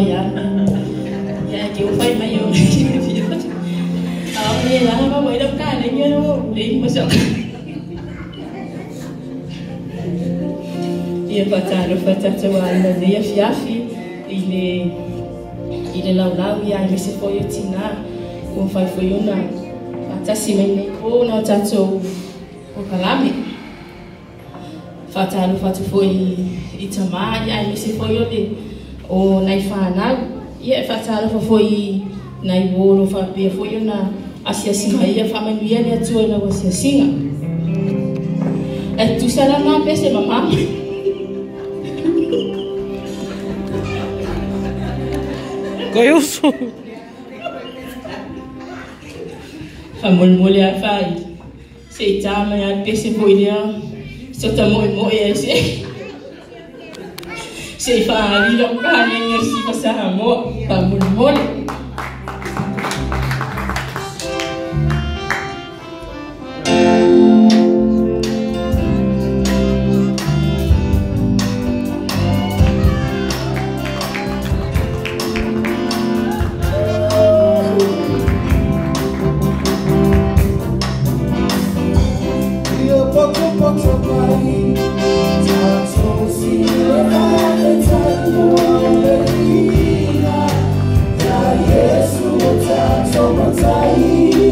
ya ya ki u fai mai yo au ni la ba mai dam ka le nyo ni ma so ia patalo fatata wa ina le ia fiafi i le i le laulau ia i me se foi o tina ua fai foi ona fatasi mai nei ko na tatou o nai whānau ia e whatarafa foi nai wōro whapea foi o na asiasinga ia whamanuia ni atua i nau asiasinga e tusara ngā pese mamama Koe usu. Whamolmole a whai. Se i tāma ia pese poirea. Sota moe moe e se. Sa ipaari lang kanin nga si kasamo, pamulmol. 我不在意。